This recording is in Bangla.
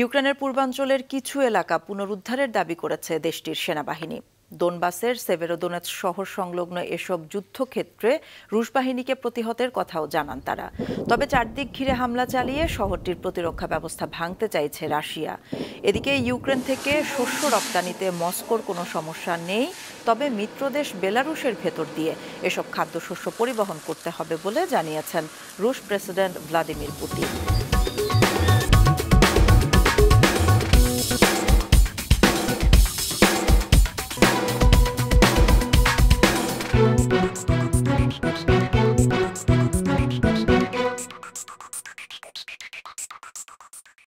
ইউক্রেনের পূর্বাঞ্চলের কিছু এলাকা পুনরুদ্ধারের দাবি করেছে দেশটির সেনাবাহিনী। দোনবাসের সেভেরোদোনেৎ শহর সংলগ্ন এসব যুদ্ধক্ষেত্রে রুশ বাহিনীকে প্রতিহতের কথাও জানান তারা। তবে চারদিক ঘিরে হামলা চালিয়ে শহরটির প্রতিরক্ষা ব্যবস্থা ভাঙতে চাইছে রাশিয়া। এদিকে ইউক্রেন থেকে শস্য রপ্তানিতে মস্কোর কোনো সমস্যা নেই, তবে মিত্রদেশ বেলারুশের ভেতর দিয়ে এসব খাদ্যশস্য পরিবহন করতে হবে বলে জানিয়েছেন রুশ president Vladimir Putin.